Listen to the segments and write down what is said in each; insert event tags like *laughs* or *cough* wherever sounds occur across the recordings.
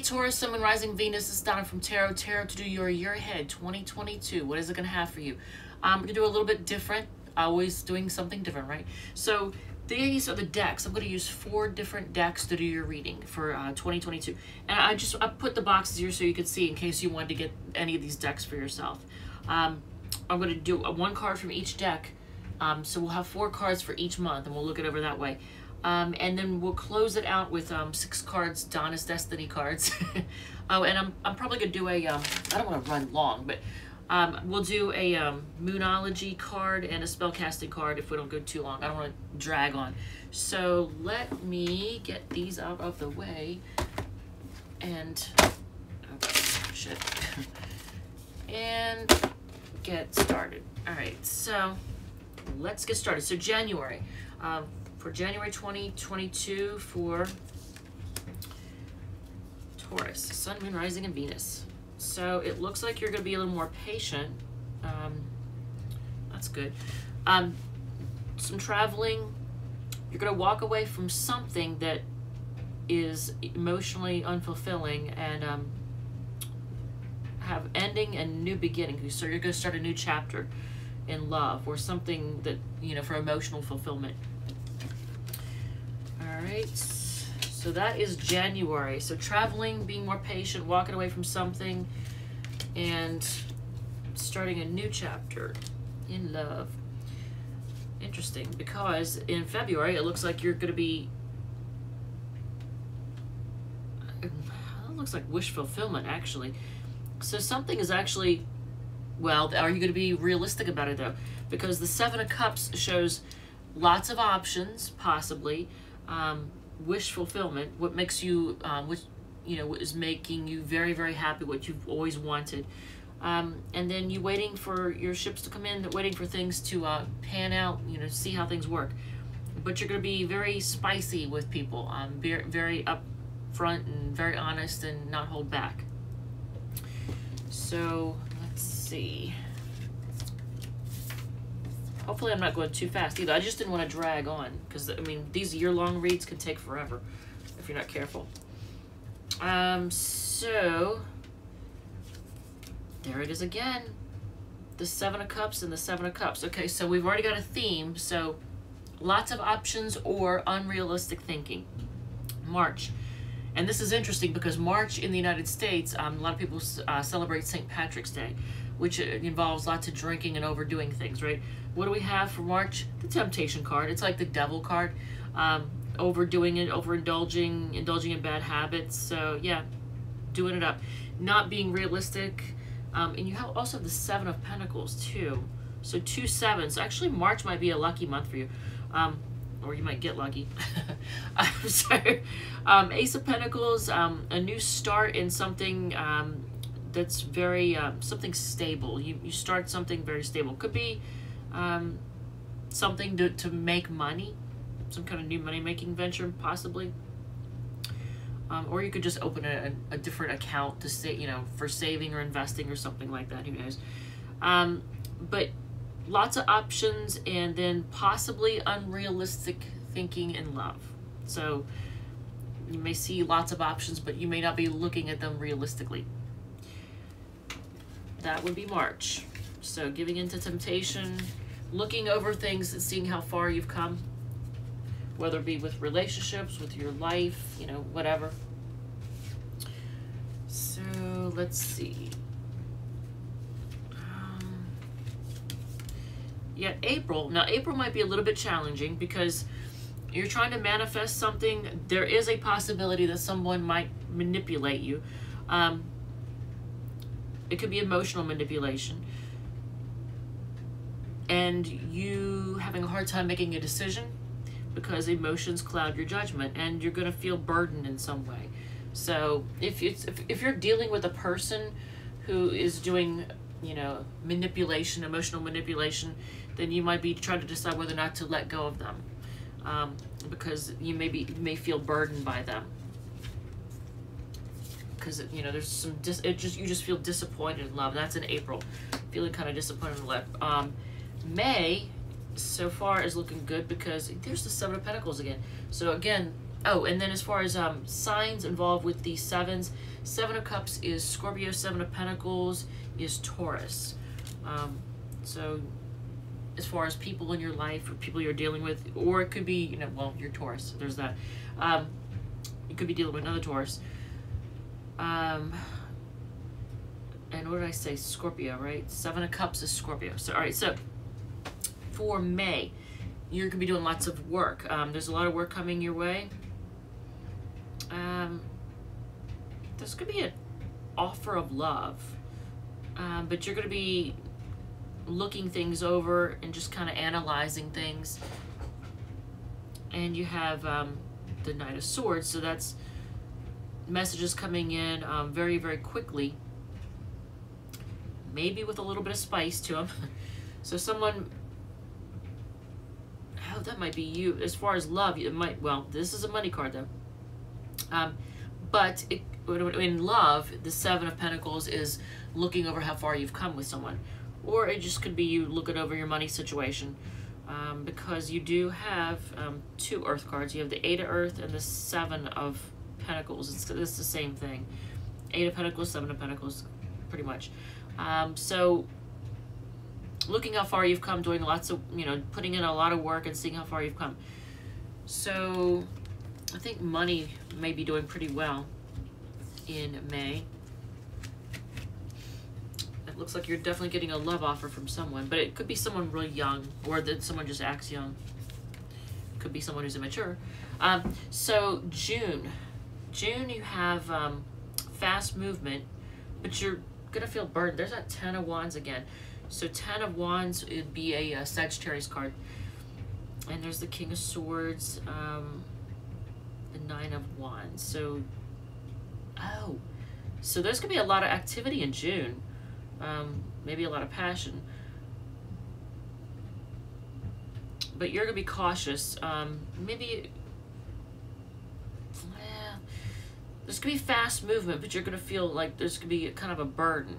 Taurus, Sun, Rising, Venus. Is Donnah from Tarot. Tarot to do your year ahead, 2022. What is it going to have for you? I'm going to do a little bit different. Always doing something different, right? So these are the decks. I'm going to use four different decks to do your reading for uh, 2022. And I just I put the boxes here so you could see in case you wanted to get any of these decks for yourself. Um, I'm going to do one card from each deck. Um, so we'll have four cards for each month, and we'll look it over that way. Um, and then we'll close it out with um, six cards, Donna's Destiny cards. *laughs* oh, and I'm, I'm probably going to do a, um, I don't want to run long, but um, we'll do a um, Moonology card and a Spellcasting card if we don't go too long. I don't want to drag on. So let me get these out of the way. And, oh, shit. *laughs* and get started. All right, so let's get started. So January. For January 2022 for Taurus, Sun, Moon, Rising, and Venus. So it looks like you're going to be a little more patient. Um, that's good. Um, some traveling. You're going to walk away from something that is emotionally unfulfilling and um, have ending and new beginning. So you're going to start a new chapter in love or something that, you know, for emotional fulfillment. Right. So that is January. So traveling, being more patient, walking away from something, and starting a new chapter in love. Interesting, because in February it looks like you're going to be. Looks like wish fulfillment, actually. So something is actually. Well, are you going to be realistic about it though? Because the Seven of Cups shows lots of options, possibly. Um, wish fulfillment, what makes you, um, which, you know, is making you very, very happy, what you've always wanted. Um, and then you waiting for your ships to come in, waiting for things to uh, pan out, you know, see how things work. But you're going to be very spicy with people, um, very, very upfront and very honest and not hold back. So, let's see. Hopefully I'm not going too fast either. I just didn't want to drag on because, I mean, these year-long reads can take forever if you're not careful. Um, so, there it is again. The Seven of Cups and the Seven of Cups. Okay, so we've already got a theme. So, lots of options or unrealistic thinking. March. And this is interesting because March in the United States, um, a lot of people uh, celebrate St. Patrick's Day, which involves lots of drinking and overdoing things, right? What do we have for March? The temptation card. It's like the devil card. Um, overdoing it, overindulging, indulging in bad habits. So yeah, doing it up. Not being realistic. Um, and you have also the Seven of Pentacles too. So two sevens. Actually, March might be a lucky month for you. Um, or you might get lucky. *laughs* I'm sorry. Um, Ace of Pentacles, um, a new start in something um, that's very, uh, something stable. You, you start something very stable. Could be um, something to, to make money, some kind of new money making venture, possibly. Um, or you could just open a, a, different account to say, you know, for saving or investing or something like that. Who knows? Um, but lots of options, and then possibly unrealistic thinking and love. So you may see lots of options, but you may not be looking at them realistically. That would be March. So giving into temptation, looking over things and seeing how far you've come, whether it be with relationships, with your life, you know, whatever. So let's see. Um, yeah, April. Now, April might be a little bit challenging because you're trying to manifest something. There is a possibility that someone might manipulate you. Um, it could be emotional manipulation and you having a hard time making a decision because emotions cloud your judgment and you're going to feel burdened in some way. So if it's if, if you're dealing with a person who is doing, you know, manipulation, emotional manipulation, then you might be trying to decide whether or not to let go of them. Um, because you may be you may feel burdened by them because you know there's some dis it just you just feel disappointed in love that's in april feeling kind of disappointed in love um May so far is looking good because there's the Seven of Pentacles again. So again, oh, and then as far as um, signs involved with the sevens, Seven of Cups is Scorpio, Seven of Pentacles is Taurus. Um, so as far as people in your life or people you're dealing with, or it could be, you know, well, you're Taurus, so there's that. Um, you could be dealing with another Taurus. Um, and what did I say? Scorpio, right? Seven of Cups is Scorpio. So, all right, so for May, you're gonna be doing lots of work. Um, there's a lot of work coming your way. Um, there's gonna be an offer of love, um, but you're gonna be looking things over and just kind of analyzing things. And you have um, the Knight of Swords, so that's messages coming in um, very, very quickly. Maybe with a little bit of spice to them. *laughs* so someone, oh, that might be you. As far as love, it might, well, this is a money card though. Um, but it, in love, the Seven of Pentacles is looking over how far you've come with someone. Or it just could be you looking over your money situation. Um, because you do have um, two Earth cards. You have the Eight of Earth and the Seven of Pentacles. It's, it's the same thing. Eight of Pentacles, Seven of Pentacles, pretty much. Um, so looking how far you've come, doing lots of, you know, putting in a lot of work and seeing how far you've come. So I think money may be doing pretty well in May. It looks like you're definitely getting a love offer from someone, but it could be someone really young or that someone just acts young. Could be someone who's immature. Um, so June, June you have um, fast movement, but you're gonna feel burdened. There's that Ten of Wands again. So Ten of Wands would be a, a Sagittarius card. And there's the King of Swords. Um, Nine of Wands. So, oh, so there's to be a lot of activity in June. Um, maybe a lot of passion. But you're going to be cautious. Um, maybe, yeah, there's to be fast movement, but you're going to feel like there's to be kind of a burden.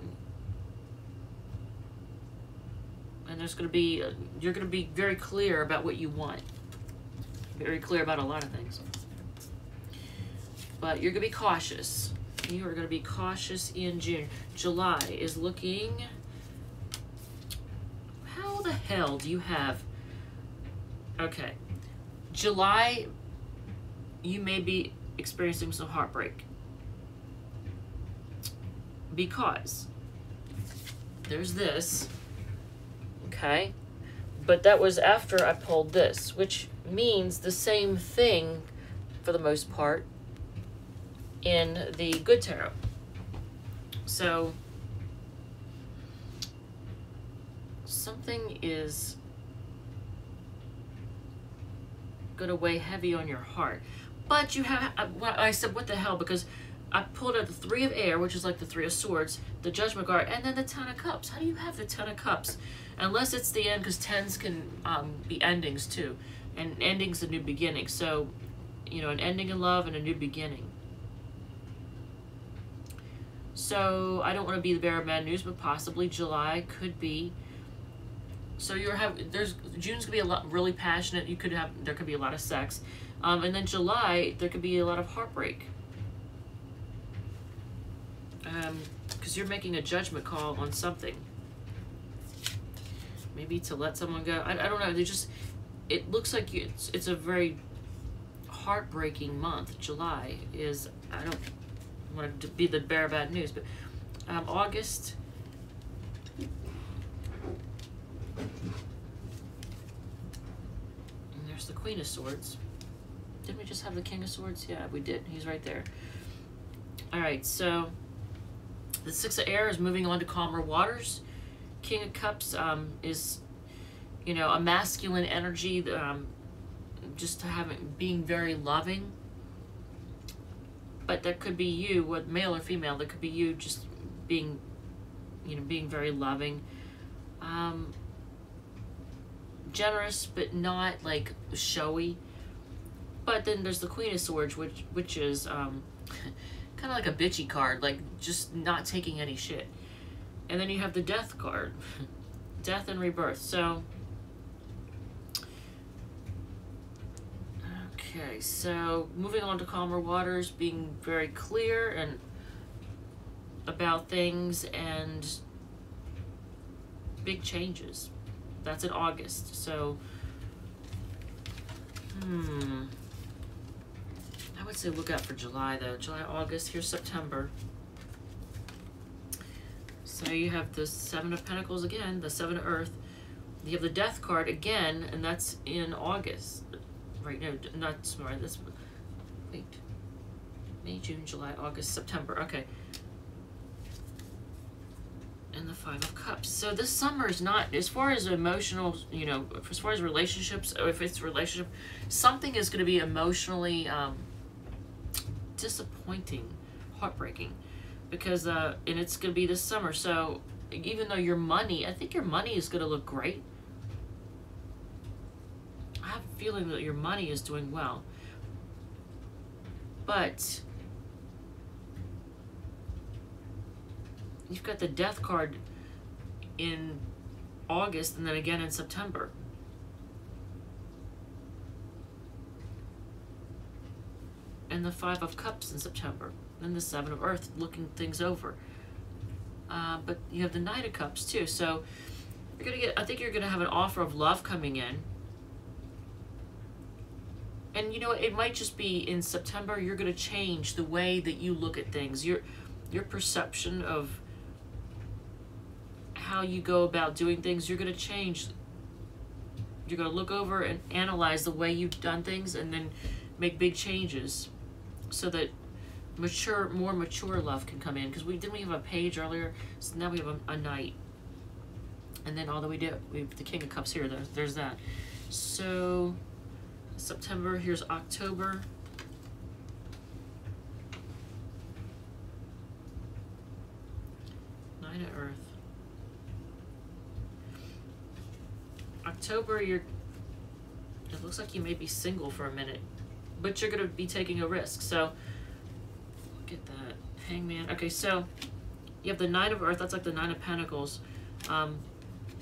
And there's going to be, you're going to be very clear about what you want. Very clear about a lot of things. But you're going to be cautious. You are going to be cautious in June. July is looking... How the hell do you have... Okay. July, you may be experiencing some heartbreak. Because there's this, okay? But that was after I pulled this, which means the same thing for the most part in the Good Tarot. So, something is going to weigh heavy on your heart. But you have, I said, what the hell? Because I pulled out the Three of Air, which is like the Three of Swords, the Judgment card, and then the Ten of Cups. How do you have the Ten of Cups? Unless it's the end, because tens can um, be endings too. And endings a new beginning. So, you know, an ending in love and a new beginning. So I don't want to be the bearer of bad news, but possibly July could be. So you're have there's June's gonna be a lot really passionate. You could have there could be a lot of sex, um, and then July there could be a lot of heartbreak. Um, because you're making a judgment call on something. Maybe to let someone go. I, I don't know. They just it looks like it's it's a very heartbreaking month. July is I don't want to be the bearer of bad news, but um, August. And there's the Queen of Swords. Didn't we just have the King of Swords? Yeah, we did. He's right there. All right, so the Six of Air is moving on to calmer waters. King of Cups um, is, you know, a masculine energy, um, just having being very loving but that could be you, what male or female, that could be you just being, you know, being very loving. Um, generous, but not like showy. But then there's the Queen of Swords, which which is um, *laughs* kind of like a bitchy card, like just not taking any shit. And then you have the Death card, *laughs* Death and Rebirth. So, Okay, so moving on to calmer waters, being very clear and about things and big changes. That's in August. So, hmm. Would say look out for July though. July, August, here's September. So you have the Seven of Pentacles again, the Seven of Earth. You have the Death card again, and that's in August. Right, now, not sorry, this, wait. May, June, July, August, September, okay. And the Five of Cups. So this summer is not, as far as emotional, you know, as far as relationships, if it's relationship, something is going to be emotionally um, disappointing, heartbreaking because uh, and it's gonna be this summer. So even though your money, I think your money is gonna look great. I have a feeling that your money is doing well, but you've got the death card in August and then again in September. And the Five of Cups in September and the Seven of Earth looking things over. Uh, but you have the Knight of Cups too, so you're gonna get. I think you're gonna have an offer of love coming in. And you know, it might just be in September. You're gonna change the way that you look at things. Your your perception of how you go about doing things. You're gonna change. You're gonna look over and analyze the way you've done things, and then make big changes, so that mature, more mature love can come in. Because we didn't we have a page earlier, so now we have a, a knight. And then all that we do, we have the King of Cups here. There's, there's that. So September. Here's October. Nine of Earth. October, you're. It looks like you may be single for a minute, but you're gonna be taking a risk. So get that. Hangman. Okay, so you have the Nine of Earth. That's like the Nine of Pentacles. Um,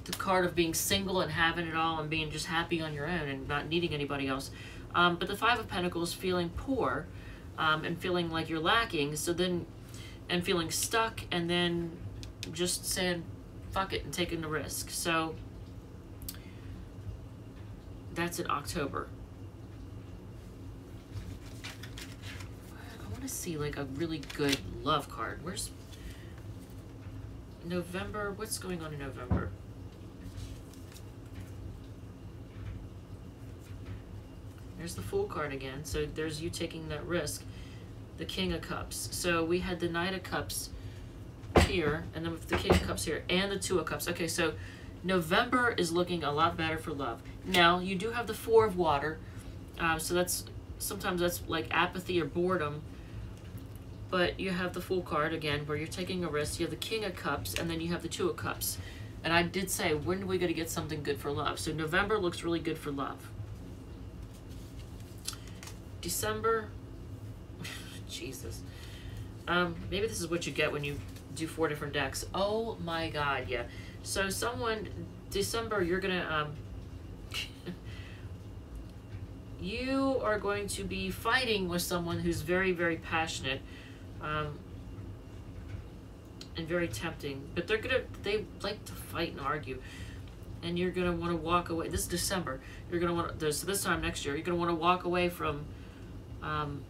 the card of being single and having it all and being just happy on your own and not needing anybody else. Um, but the Five of Pentacles feeling poor um, and feeling like you're lacking. So then, and feeling stuck and then just saying, fuck it and taking the risk. So that's in October. To see like a really good love card. Where's November? What's going on in November? There's the Fool card again. So there's you taking that risk. The King of Cups. So we had the Knight of Cups here, and then with the King of Cups here, and the Two of Cups. Okay, so November is looking a lot better for love. Now, you do have the Four of Water, uh, so that's sometimes that's like apathy or boredom but you have the Fool card again where you're taking a risk. You have the king of cups and then you have the two of cups. And I did say, when are we going to get something good for love? So November looks really good for love. December, *laughs* Jesus. Um, maybe this is what you get when you do four different decks. Oh my god, yeah. So someone, December, you're going to, um, *laughs* you are going to be fighting with someone who's very, very passionate um, and very tempting. But they're gonna they like to fight and argue, and you're gonna want to walk away. This is December. You're gonna want this this time next year. You're gonna want to walk away from um,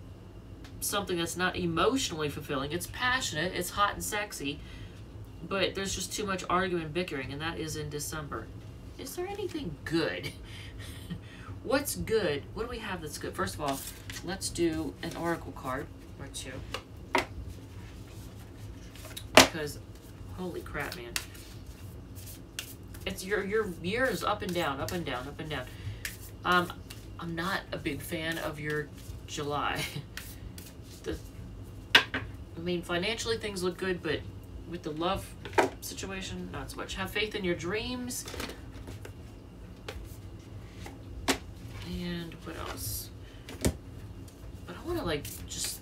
something that's not emotionally fulfilling. It's passionate. It's hot and sexy, but there's just too much arguing and bickering, and that is in December. Is there anything good? *laughs* What's good? What do we have that's good? First of all, let's do an oracle card or two because holy crap, man. It's your your year is up and down, up and down, up and down. Um, I'm not a big fan of your July. *laughs* the, I mean, financially things look good, but with the love situation, not so much. Have faith in your dreams. And what else? But I want to like just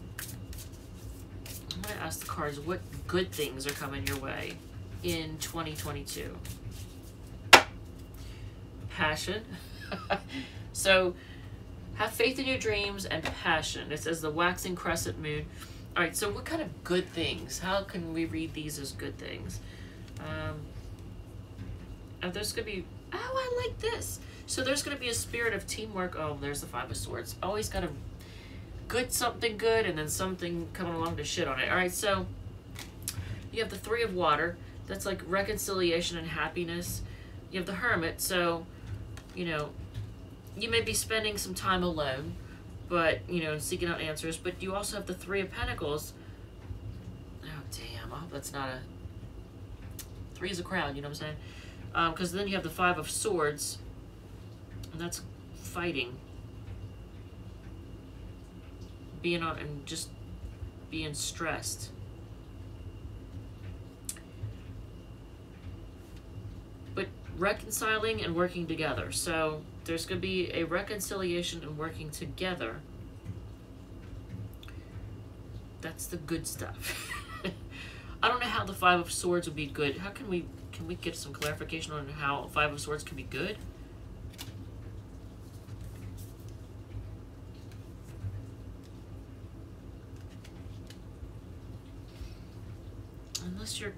ask the cards what good things are coming your way in 2022. Passion. *laughs* so Have faith in your dreams and passion. It says the waxing crescent moon. All right, so what kind of good things? How can we read these as good things? Um, oh, there's going to be, oh, I like this. So there's going to be a spirit of teamwork. Oh, there's the Five of Swords. Always got a good something good and then something coming along to shit on it. All right, so you have the Three of Water. That's like reconciliation and happiness. You have the Hermit. So, you know, you may be spending some time alone but you know, seeking out answers. But you also have the Three of Pentacles. Oh damn! I hope that's not a three is a crowd. You know what I'm saying? Because um, then you have the Five of Swords, and that's fighting, being on, and just being stressed. But reconciling and working together. So there's going to be a reconciliation and working together. That's the good stuff. *laughs* I don't know how the Five of Swords would be good. How can we can we get some clarification on how Five of Swords can be good? Unless you're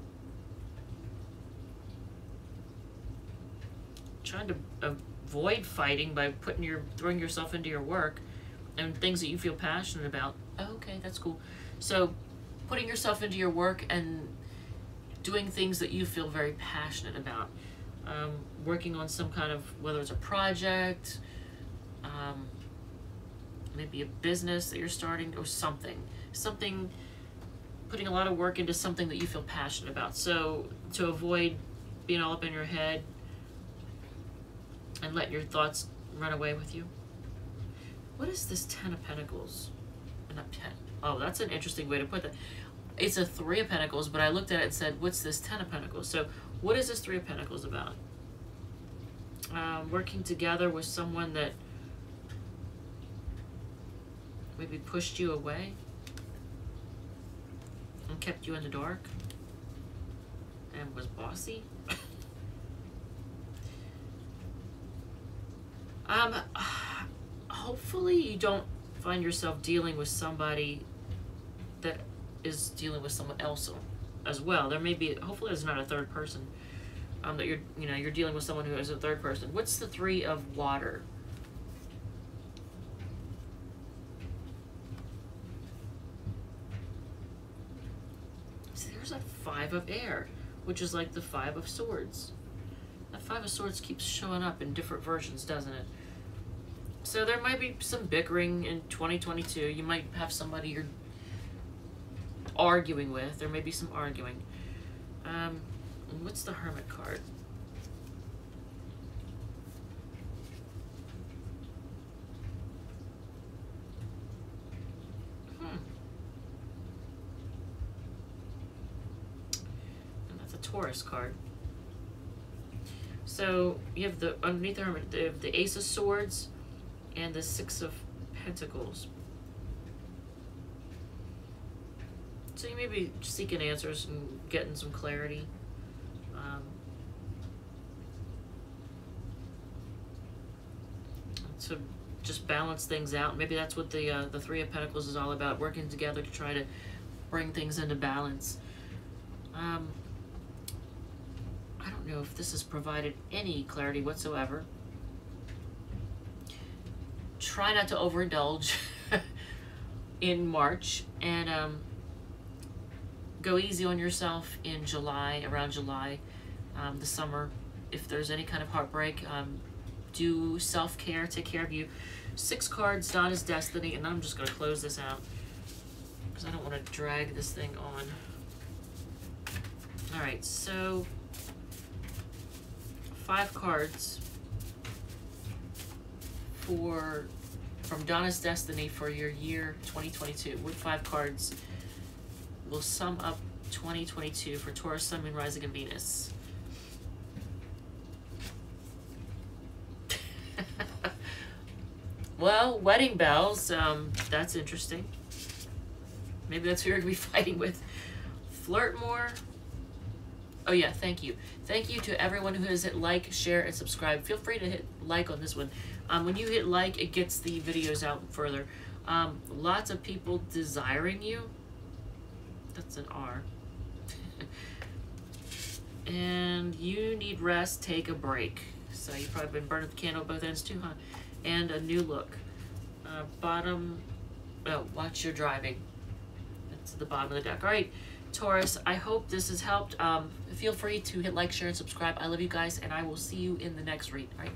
trying to avoid fighting by putting your throwing yourself into your work and things that you feel passionate about. Okay, that's cool. So, putting yourself into your work and doing things that you feel very passionate about. Um, working on some kind of whether it's a project, um, maybe a business that you're starting or something, something. Putting a lot of work into something that you feel passionate about. So to avoid being all up in your head and let your thoughts run away with you. What is this Ten of Pentacles? Not ten. Oh, that's an interesting way to put that. It's a Three of Pentacles, but I looked at it and said, what's this Ten of Pentacles? So what is this Three of Pentacles about? Um, working together with someone that maybe pushed you away and kept you in the dark and was bossy. *laughs* Um, hopefully you don't find yourself dealing with somebody that is dealing with someone else as well. There may be, hopefully there's not a third person. Um, that you're, you know, you're dealing with someone who is a third person. What's the three of water? There's a five of air, which is like the five of swords. Five of Swords keeps showing up in different versions, doesn't it? So there might be some bickering in 2022. You might have somebody you're arguing with. There may be some arguing. Um, what's the Hermit card? Hmm. And that's a Taurus card. So you have the underneath the hermit, the, the Ace of Swords and the Six of Pentacles. So you may be seeking answers and getting some clarity. Um, to just balance things out. Maybe that's what the uh, the Three of Pentacles is all about, working together to try to bring things into balance. Um, know if this has provided any clarity whatsoever. Try not to overindulge *laughs* in March and um, go easy on yourself in July, around July, um, the summer. If there's any kind of heartbreak, um, do self-care, take care of you. Six cards, Donna's Destiny, and I'm just going to close this out because I don't want to drag this thing on. Alright, so five cards for from Donna's Destiny for your year 2022. What five cards will sum up 2022 for Taurus, Sun, Moon, Rising, and Venus? *laughs* well, wedding bells. Um, that's interesting. Maybe that's who you're gonna be *laughs* fighting with. Flirt more. Oh yeah, thank you. Thank you to everyone who has hit like, share, and subscribe. Feel free to hit like on this one. Um, when you hit like, it gets the videos out further. Um, lots of people desiring you. That's an R. *laughs* and you need rest, take a break. So you've probably been burning the candle both ends too, huh? And a new look. Uh, bottom, oh, watch your driving. That's the bottom of the deck. All right, Taurus, I hope this has helped. Um, feel free to hit like, share, and subscribe. I love you guys, and I will see you in the next read. All right,